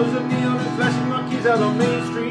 Those of neon and flashing monkeys out on Main Street.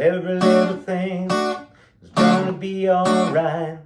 Every little thing is gonna be alright.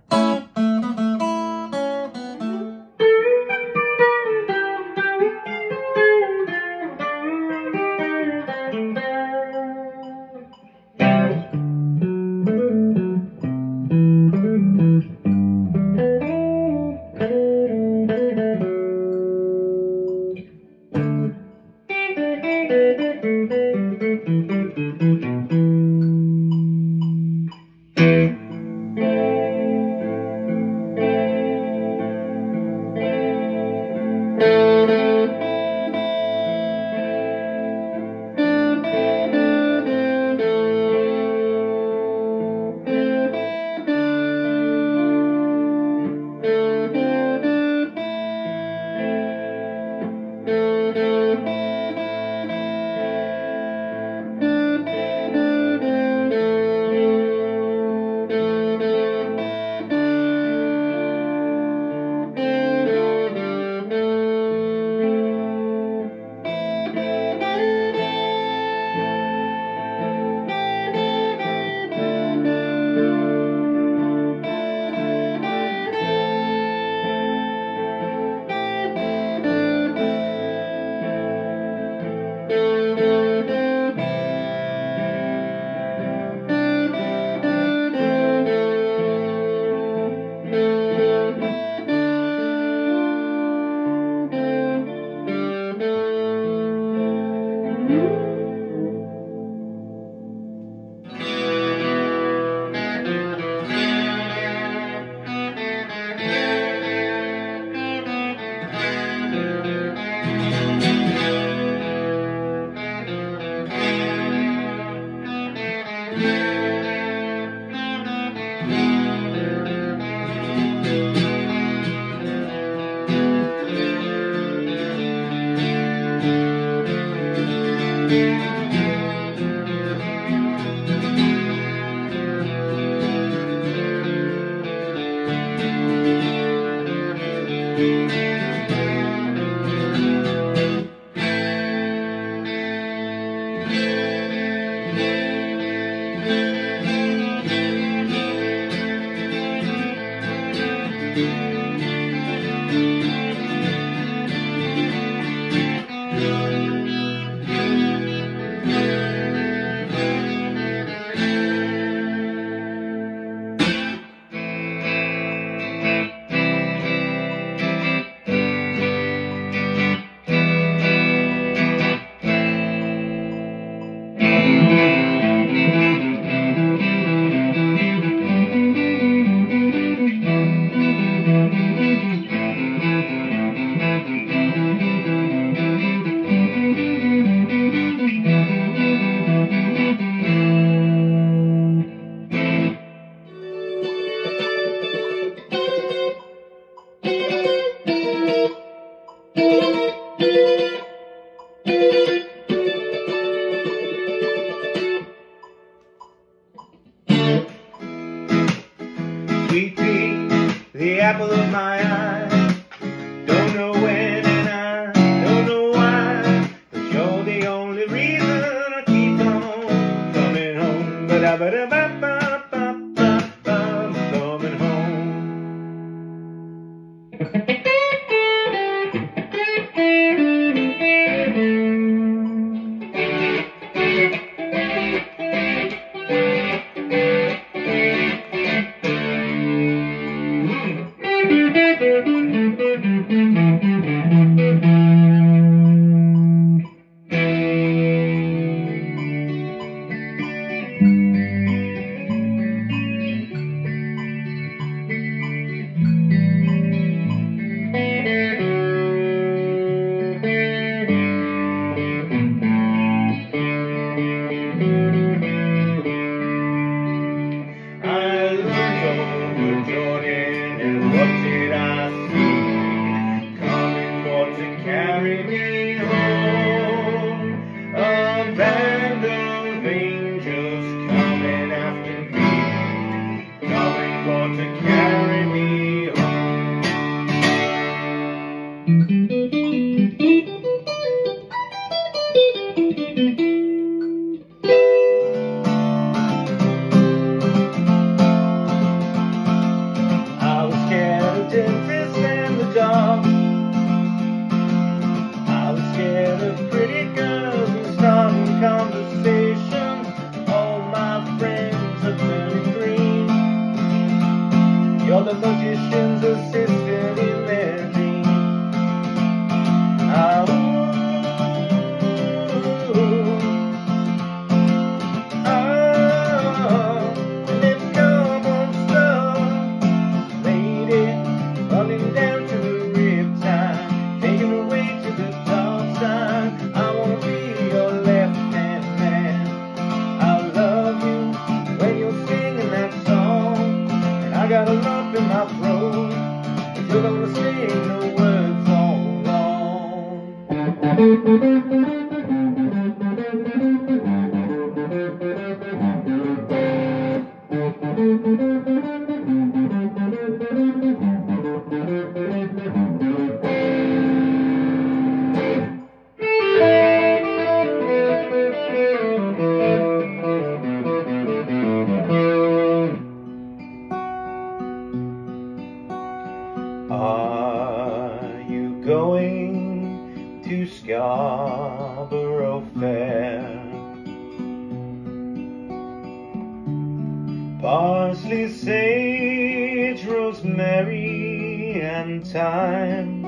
Parsley, sage, rosemary, and thyme.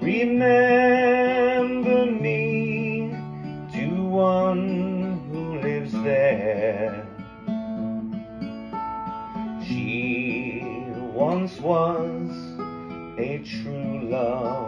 Remember me to one who lives there. She once was a true love.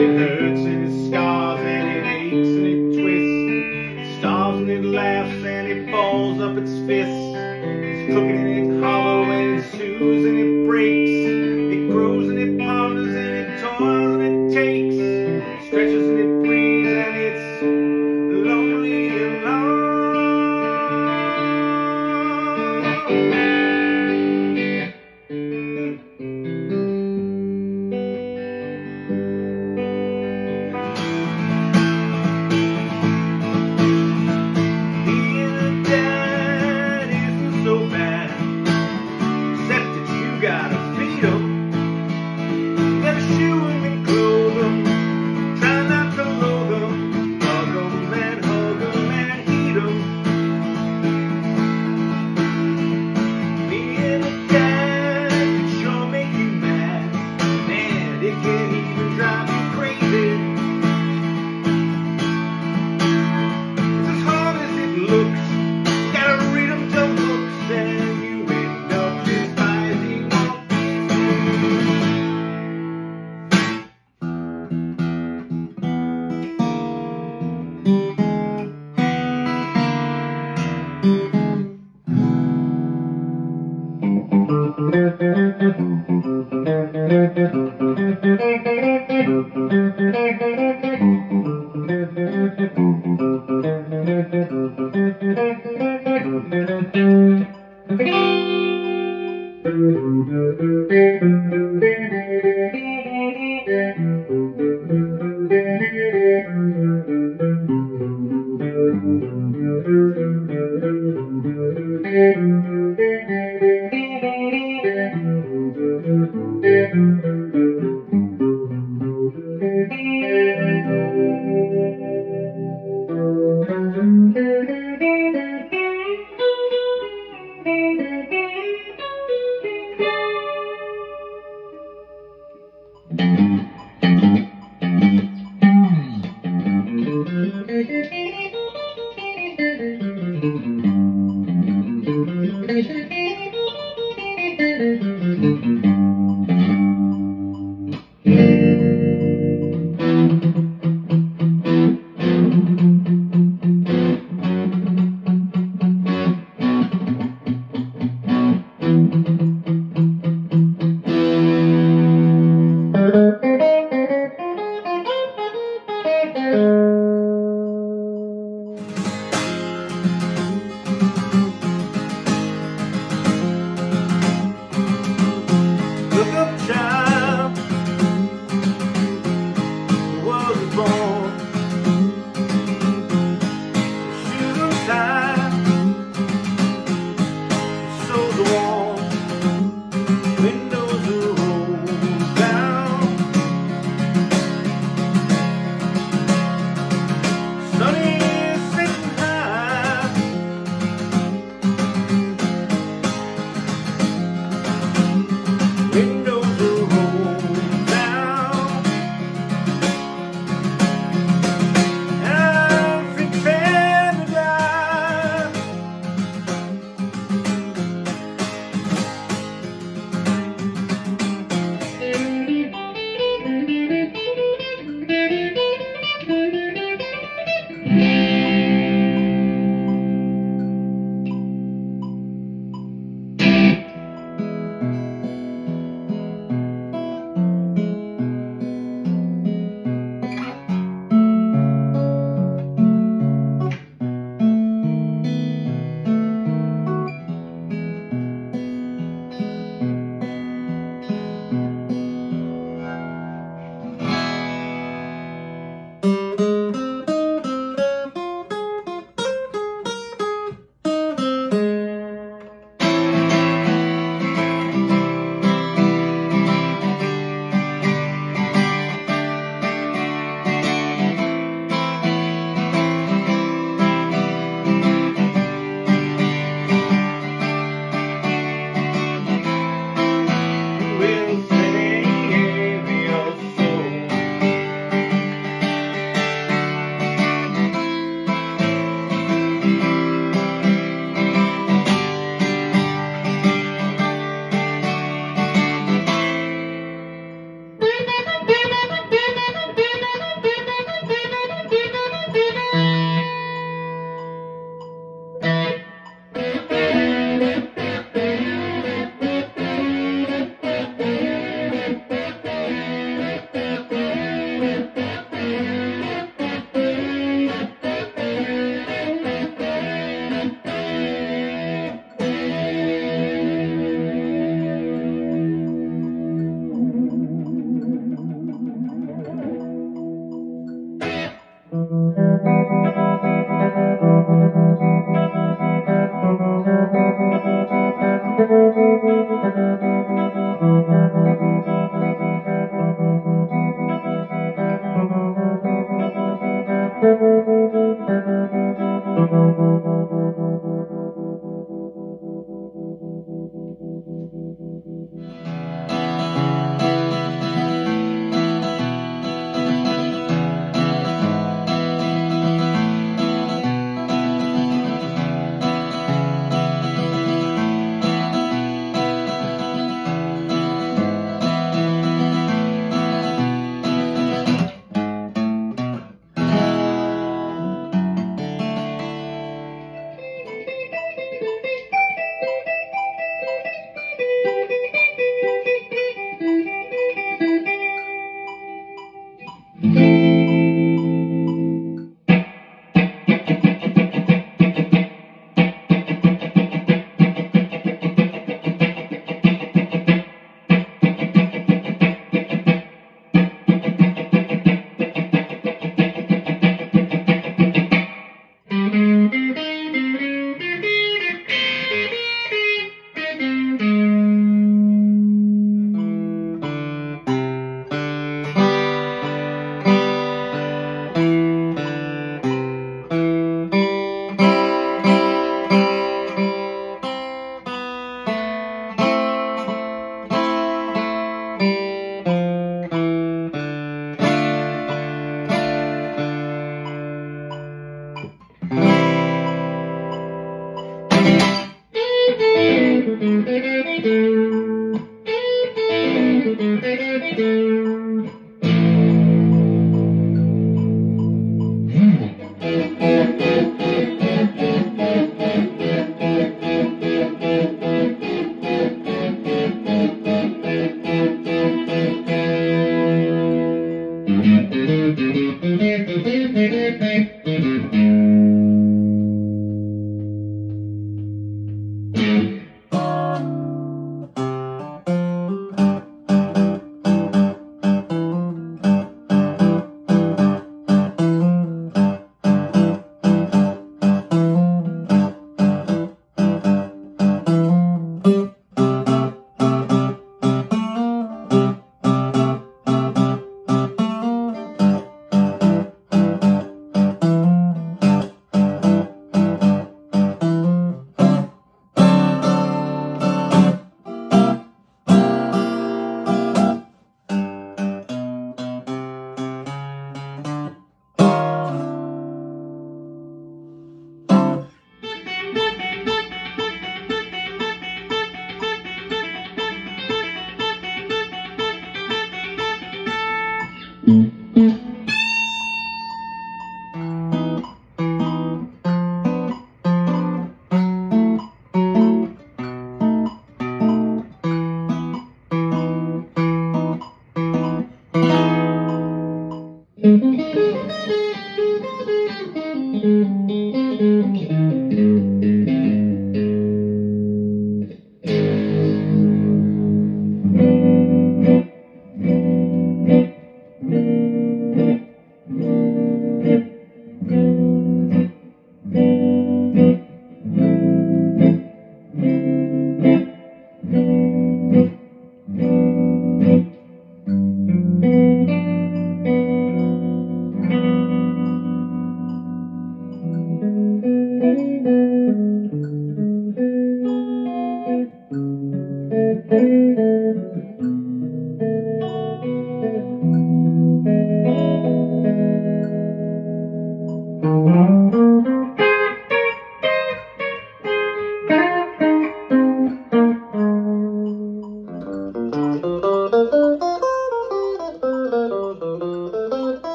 Amen.